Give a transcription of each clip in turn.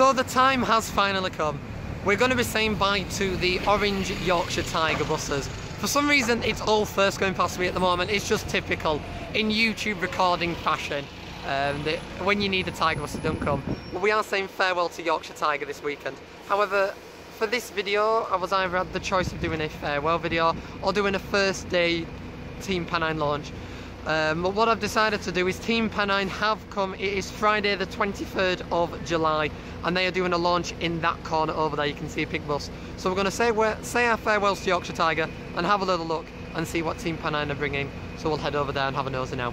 So the time has finally come. We're going to be saying bye to the orange Yorkshire Tiger buses. For some reason it's all first going past me at the moment, it's just typical in YouTube recording fashion. Um, that when you need a Tiger bus, it don't come. But we are saying farewell to Yorkshire Tiger this weekend. However, for this video, I was either had the choice of doing a farewell video or doing a first day Team Pennine launch. Um, but what I've decided to do is Team Pennine have come, it is Friday the 23rd of July and they are doing a launch in that corner over there, you can see a pink bus. So we're going to say, say our farewells to Yorkshire Tiger and have a little look and see what Team Pennine are bringing. So we'll head over there and have a nosy now.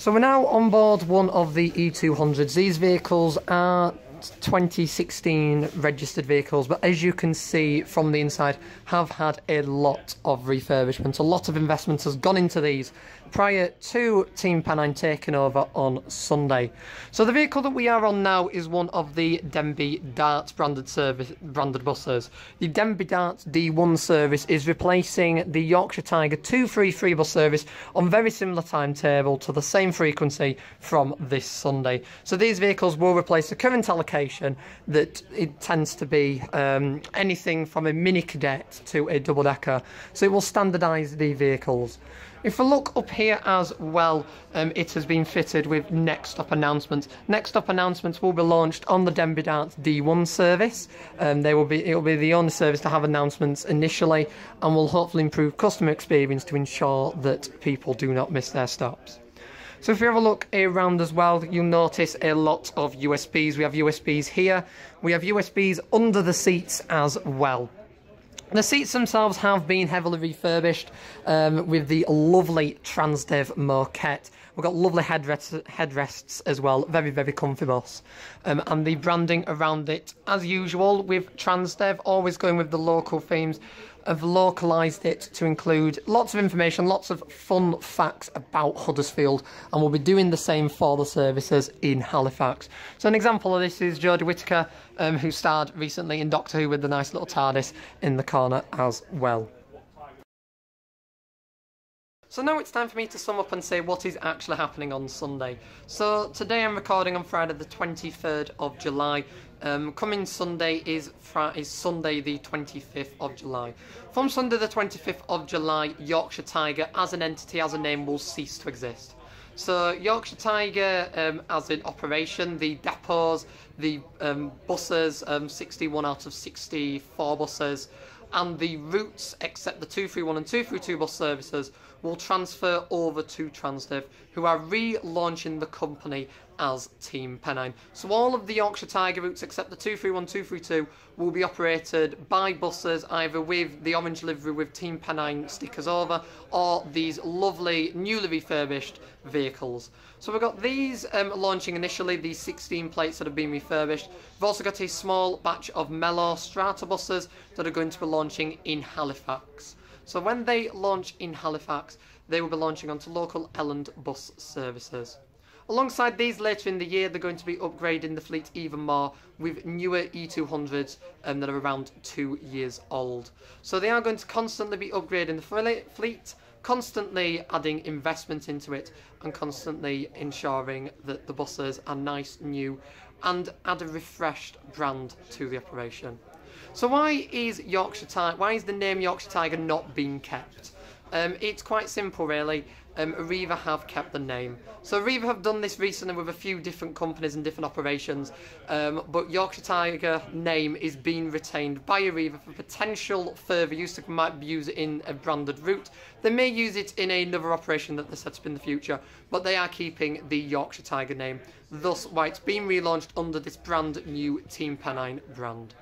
So we're now on board one of the E200s. These vehicles are 2016 registered vehicles, but as you can see from the inside, have had a lot of refurbishment. A lot of investment has gone into these prior to Team Pennine taking over on Sunday. So the vehicle that we are on now is one of the Denby Dart branded service branded buses. The Denby Dart D1 service is replacing the Yorkshire Tiger 233 bus service on very similar timetable to the same frequency from this Sunday. So these vehicles will replace the current allocation that it tends to be um, anything from a mini cadet to a double decker. So it will standardise the vehicles. If we look up here as well, um, it has been fitted with Next Stop announcements. Next Stop announcements will be launched on the Denby Darts D1 service. Um, they will be it will be the only service to have announcements initially, and will hopefully improve customer experience to ensure that people do not miss their stops. So if you have a look around as well, you'll notice a lot of USBs. We have USBs here. We have USBs under the seats as well. The seats themselves have been heavily refurbished um, with the lovely Transdev moquette. We've got lovely headrests, headrests as well, very, very comfy bus. Um, and the branding around it, as usual, with Transdev, always going with the local themes have localised it to include lots of information, lots of fun facts about Huddersfield, and we'll be doing the same for the services in Halifax. So an example of this is Jodie Whittaker, um, who starred recently in Doctor Who with the nice little TARDIS in the corner as well. So now it's time for me to sum up and say what is actually happening on Sunday. So today I'm recording on Friday the 23rd of July. Um, coming Sunday is, is Sunday the 25th of July. From Sunday the 25th of July, Yorkshire Tiger as an entity, as a name, will cease to exist. So Yorkshire Tiger um, as in operation, the depots, the um, buses, um, 61 out of 64 buses, and the routes, except the 231 and 232 bus services, will transfer over to Transdev, who are relaunching the company as Team Pennine. So all of the Yorkshire Tiger routes, except the 231, 232, will be operated by buses, either with the orange livery with Team Pennine stickers over, or these lovely, newly refurbished vehicles. So we've got these um, launching initially, these 16 plates that have been refurbished. We've also got a small batch of Mellor Strata buses that are going to be launching in Halifax. So when they launch in Halifax, they will be launching onto local Elland bus services. Alongside these later in the year, they're going to be upgrading the fleet even more with newer E200s um, that are around two years old. So they are going to constantly be upgrading the fleet, constantly adding investment into it, and constantly ensuring that the buses are nice, new, and add a refreshed brand to the operation. So why is Yorkshire Tiger, why is the name Yorkshire Tiger not being kept? Um, it's quite simple really. um, Arriva have kept the name. So Arriva have done this recently with a few different companies and different operations, um, but Yorkshire Tiger name is being retained by Arriva for potential further use. They might use it in a branded route. They may use it in another operation that they set up in the future, but they are keeping the Yorkshire Tiger name. Thus, why it's being relaunched under this brand new Team Pennine brand.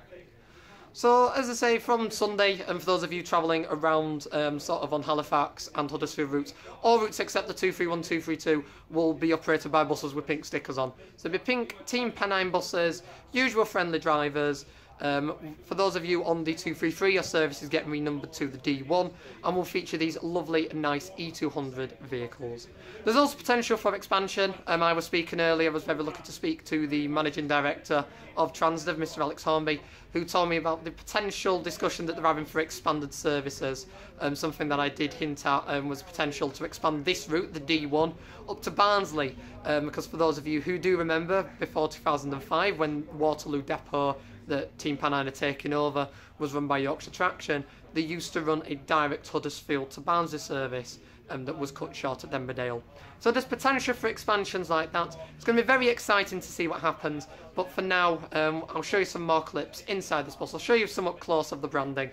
So, as I say, from Sunday, and for those of you travelling around um, sort of on Halifax and Huddersfield routes, all routes except the 231, 232 will be operated by buses with pink stickers on. So, it'll be pink Team Pennine buses, usual friendly drivers, um, for those of you on the 233, your service is getting renumbered to the D1 and will feature these lovely, nice E200 vehicles. There's also potential for expansion. Um, I was speaking earlier, I was very lucky to speak to the Managing Director of Transdev, Mr Alex Hornby, who told me about the potential discussion that they're having for expanded services. Um, something that I did hint at um, was potential to expand this route, the D1, up to Barnsley. Um, because for those of you who do remember, before 2005, when Waterloo Depot that Team Pennine had taken over was run by Yorkshire Traction, they used to run a direct Huddersfield to Barnsley service um, that was cut short at Denby Dale. So there's potential for expansions like that. It's going to be very exciting to see what happens, but for now, um, I'll show you some more clips inside this bus. I'll show you some up close of the branding,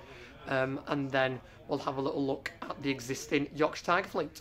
um, and then we'll have a little look at the existing Yorkshire Tiger fleet.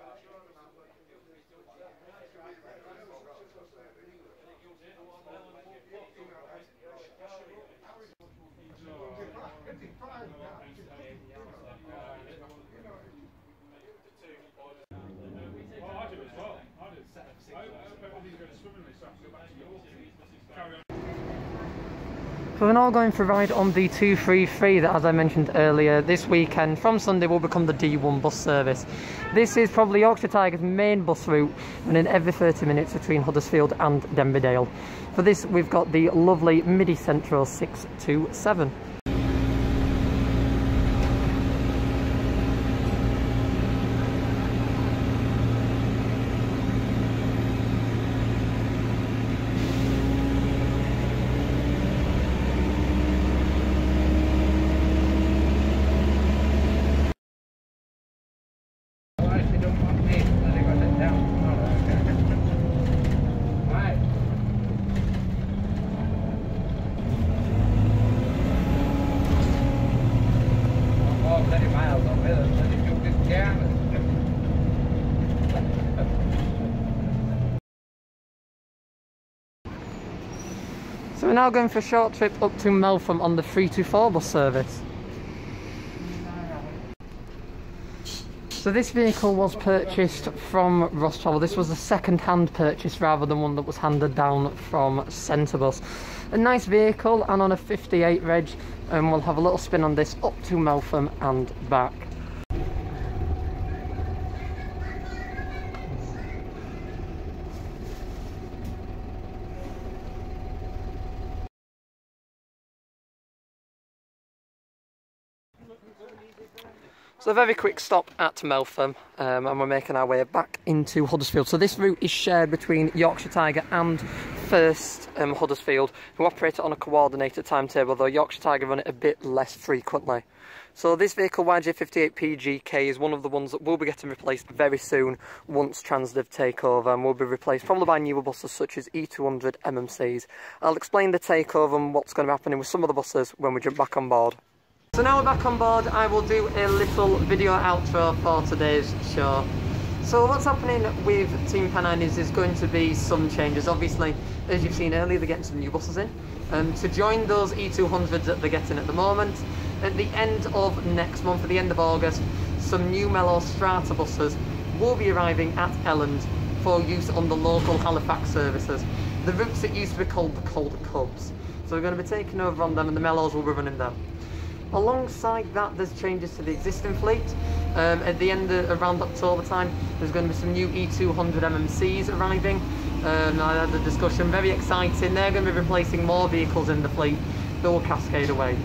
So we're now going for a ride on the 233 that, as I mentioned earlier, this weekend from Sunday will become the D1 bus service. This is probably Yorkshire Tigers' main bus route, running every 30 minutes between Huddersfield and Denby Dale. For this, we've got the lovely Midi Central 627. So we're now going for a short trip up to Meltham on the 324 bus service. So this vehicle was purchased from Ross Travel. This was a second-hand purchase rather than one that was handed down from Centrebus. A nice vehicle and on a 58 reg and we'll have a little spin on this up to Meltham and back. So a very quick stop at Meltham um, and we're making our way back into Huddersfield. So this route is shared between Yorkshire Tiger and First um, Huddersfield who operate it on a coordinated timetable though Yorkshire Tiger run it a bit less frequently. So this vehicle YJ58PGK is one of the ones that will be getting replaced very soon once Transdev take over and will be replaced probably by newer buses such as E200 MMCs. I'll explain the takeover and what's going to be happening with some of the buses when we jump back on board. So now we're back on board, I will do a little video outro for today's show. So what's happening with Team Pennine is there's going to be some changes. Obviously, as you've seen earlier, they're getting some new buses in. Um, to join those E200s that they're getting at the moment, at the end of next month, at the end of August, some new Mellor Strata buses will be arriving at Elland for use on the local Halifax services. The routes that used to be called the Calder Cubs. So we're going to be taking over on them and the Mellors will be running them. Alongside that, there's changes to the existing fleet. Um, at the end of around October time, there's going to be some new E200 MMCs arriving. Um, I had a discussion, very exciting. They're going to be replacing more vehicles in the fleet that will cascade away.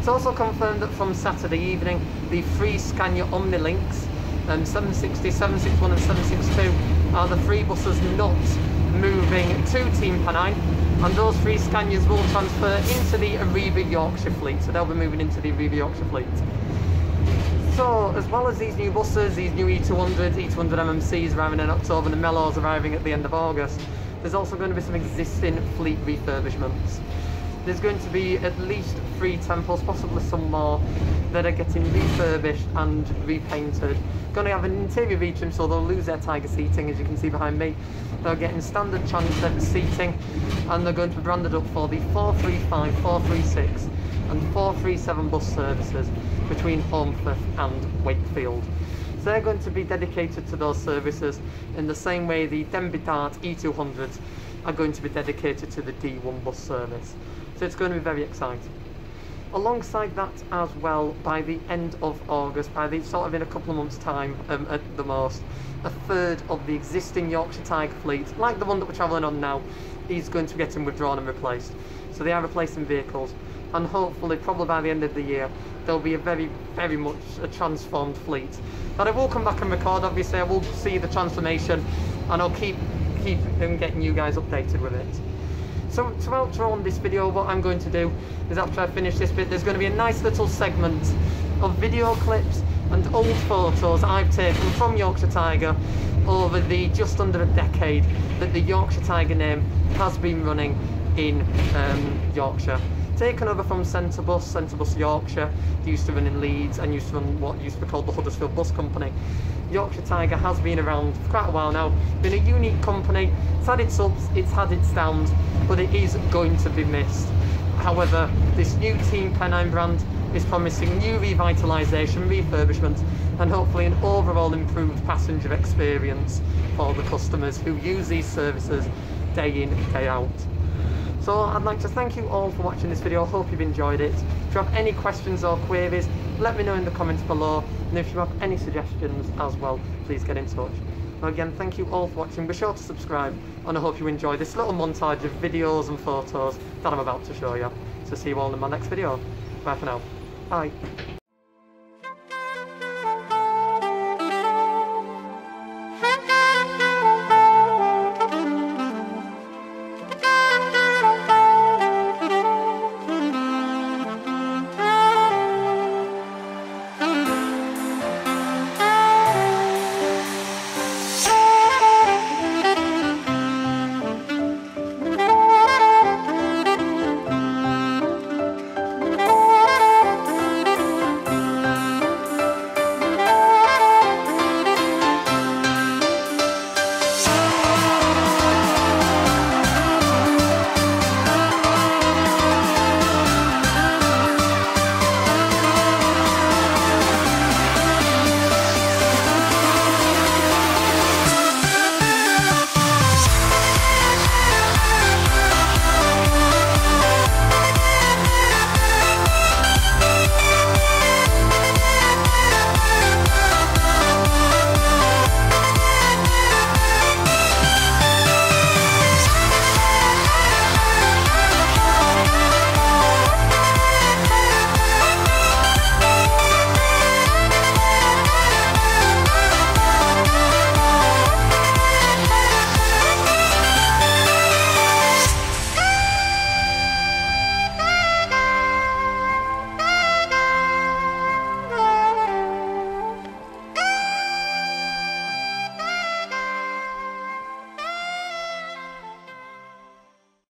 It's also confirmed that from Saturday evening, the three Scania Omnilinks, um, 760, 761 and 762 are the three buses not moving to Team Pennine and those three Scanias will transfer into the Arriva Yorkshire fleet, so they'll be moving into the Arriva Yorkshire fleet. So, as well as these new buses, these new E200, E200 MMCs arriving in October and the Mellors arriving at the end of August, there's also going to be some existing fleet refurbishments. There's going to be at least three temples, possibly some more, that are getting refurbished and repainted. Going to have an interior retrim, so they'll lose their Tiger seating, as you can see behind me. They're getting standard Transdev seating, and they're going to be branded up for the 435, 436 and 437 bus services between Holmfirth and Wakefield. So they're going to be dedicated to those services in the same way the Denby Dart E200s are going to be dedicated to the D1 bus service. So it's going to be very exciting. Alongside that as well, by the end of August, by the sort of in a couple of months' time um, at the most, a third of the existing Yorkshire Tiger fleet, like the one that we're travelling on now, is going to be getting withdrawn and replaced. So they are replacing vehicles, and hopefully, probably by the end of the year, there'll be a very, very much a transformed fleet. But I will come back and record. Obviously, I will see the transformation, and I'll keep keep getting you guys updated with it. So to outro on this video, what I'm going to do is after I finish this bit, there's going to be a nice little segment of video clips and old photos I've taken from Yorkshire Tiger over the just under a decade that the Yorkshire Tiger name has been running in um, Yorkshire. Taken over from Centrebus, Centrebus Yorkshire, used to run in Leeds and used to run what used to be called the Huddersfield Bus Company. Yorkshire Tiger has been around for quite a while now, been a unique company, it's had its ups, it's had its downs, but it is going to be missed. However, this new Team Pennine brand is promising new revitalisation, refurbishment, and hopefully an overall improved passenger experience for the customers who use these services day in, day out. So I'd like to thank you all for watching this video, I hope you've enjoyed it. If you have any questions or queries, let me know in the comments below, and if you have any suggestions as well, please get in touch. again, thank you all for watching, be sure to subscribe, and I hope you enjoy this little montage of videos and photos that I'm about to show you. So see you all in my next video. Bye for now. Bye.